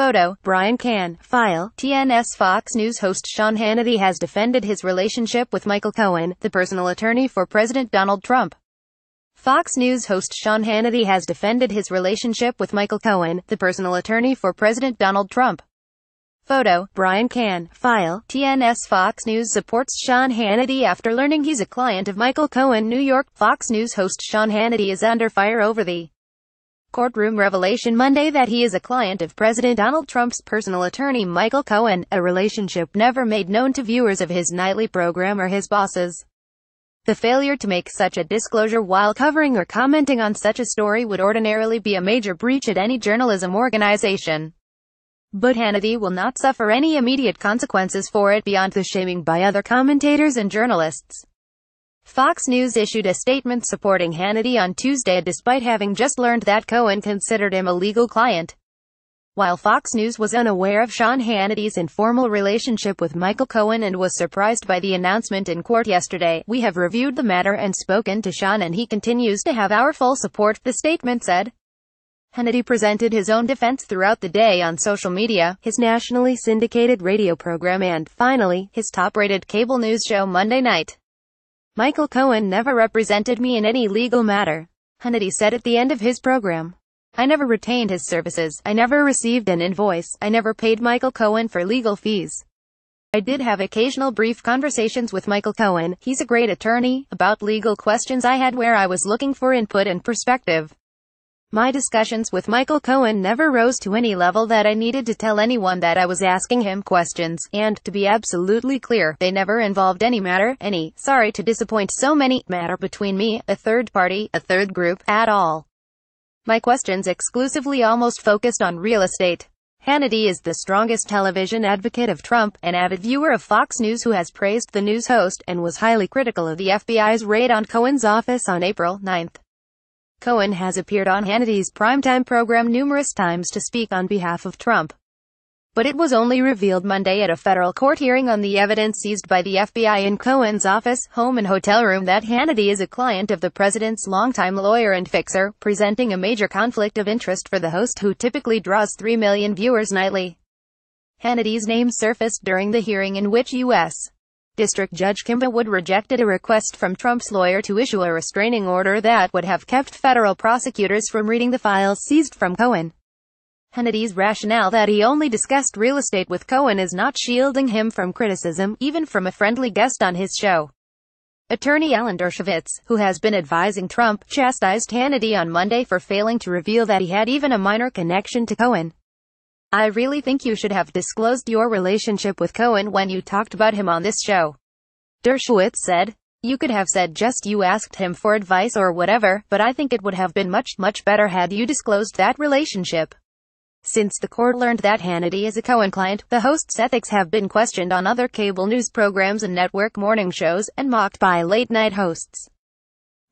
Photo, Brian Cahn. File, TNS Fox News host Sean Hannity has defended his relationship with Michael Cohen, the personal attorney for President Donald Trump. Fox News host Sean Hannity has defended his relationship with Michael Cohen, the personal attorney for President Donald Trump. Photo, Brian Cahn. File, TNS Fox News supports Sean Hannity after learning he's a client of Michael Cohen New York. Fox News host Sean Hannity is under fire over the courtroom revelation Monday that he is a client of President Donald Trump's personal attorney Michael Cohen, a relationship never made known to viewers of his nightly program or his bosses. The failure to make such a disclosure while covering or commenting on such a story would ordinarily be a major breach at any journalism organization. But Hannity will not suffer any immediate consequences for it beyond the shaming by other commentators and journalists. Fox News issued a statement supporting Hannity on Tuesday despite having just learned that Cohen considered him a legal client. While Fox News was unaware of Sean Hannity's informal relationship with Michael Cohen and was surprised by the announcement in court yesterday, we have reviewed the matter and spoken to Sean and he continues to have our full support, the statement said. Hannity presented his own defense throughout the day on social media, his nationally syndicated radio program and, finally, his top-rated cable news show Monday night. Michael Cohen never represented me in any legal matter. Hannity said at the end of his program. I never retained his services, I never received an invoice, I never paid Michael Cohen for legal fees. I did have occasional brief conversations with Michael Cohen, he's a great attorney, about legal questions I had where I was looking for input and perspective. My discussions with Michael Cohen never rose to any level that I needed to tell anyone that I was asking him questions, and, to be absolutely clear, they never involved any matter, any, sorry to disappoint so many, matter between me, a third party, a third group, at all. My questions exclusively almost focused on real estate. Hannity is the strongest television advocate of Trump, an avid viewer of Fox News who has praised the news host, and was highly critical of the FBI's raid on Cohen's office on April 9. Cohen has appeared on Hannity's primetime program numerous times to speak on behalf of Trump. But it was only revealed Monday at a federal court hearing on the evidence seized by the FBI in Cohen's office, home and hotel room that Hannity is a client of the president's longtime lawyer and fixer, presenting a major conflict of interest for the host who typically draws 3 million viewers nightly. Hannity's name surfaced during the hearing in which U.S. District Judge Kimba Wood rejected a request from Trump's lawyer to issue a restraining order that would have kept federal prosecutors from reading the files seized from Cohen. Hannity's rationale that he only discussed real estate with Cohen is not shielding him from criticism, even from a friendly guest on his show. Attorney Alan Dershowitz, who has been advising Trump, chastised Hannity on Monday for failing to reveal that he had even a minor connection to Cohen. I really think you should have disclosed your relationship with Cohen when you talked about him on this show. Dershowitz said. You could have said just you asked him for advice or whatever, but I think it would have been much, much better had you disclosed that relationship. Since the court learned that Hannity is a Cohen client, the host's ethics have been questioned on other cable news programs and network morning shows, and mocked by late-night hosts.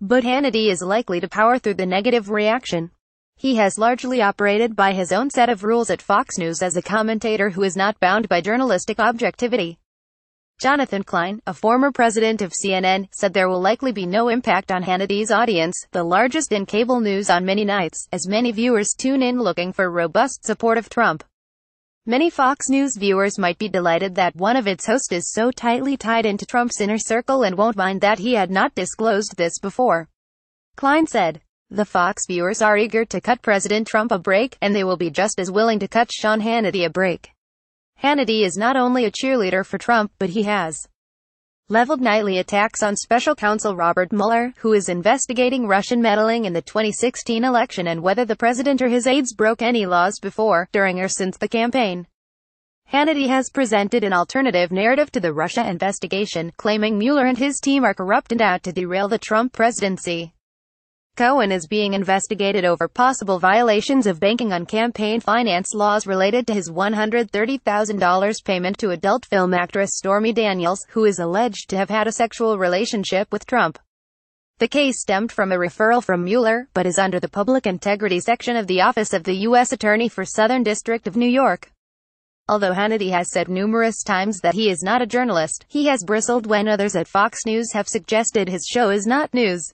But Hannity is likely to power through the negative reaction. He has largely operated by his own set of rules at Fox News as a commentator who is not bound by journalistic objectivity. Jonathan Klein, a former president of CNN, said there will likely be no impact on Hannity's audience, the largest in cable news on many nights, as many viewers tune in looking for robust support of Trump. Many Fox News viewers might be delighted that one of its hosts is so tightly tied into Trump's inner circle and won't mind that he had not disclosed this before. Klein said. The Fox viewers are eager to cut President Trump a break, and they will be just as willing to cut Sean Hannity a break. Hannity is not only a cheerleader for Trump, but he has leveled nightly attacks on special counsel Robert Mueller, who is investigating Russian meddling in the 2016 election and whether the president or his aides broke any laws before, during or since the campaign. Hannity has presented an alternative narrative to the Russia investigation, claiming Mueller and his team are corrupt and out to derail the Trump presidency. Cohen is being investigated over possible violations of banking on campaign finance laws related to his $130,000 payment to adult film actress Stormy Daniels, who is alleged to have had a sexual relationship with Trump. The case stemmed from a referral from Mueller, but is under the Public Integrity section of the Office of the U.S. Attorney for Southern District of New York. Although Hannity has said numerous times that he is not a journalist, he has bristled when others at Fox News have suggested his show is not news.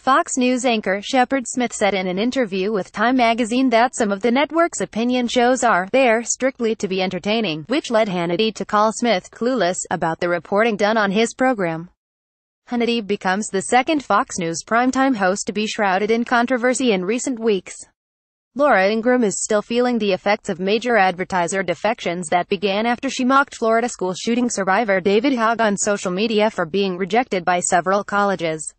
Fox News anchor Shepard Smith said in an interview with Time magazine that some of the network's opinion shows are there strictly to be entertaining, which led Hannity to call Smith clueless about the reporting done on his program. Hannity becomes the second Fox News primetime host to be shrouded in controversy in recent weeks. Laura Ingraham is still feeling the effects of major advertiser defections that began after she mocked Florida school shooting survivor David Hogg on social media for being rejected by several colleges.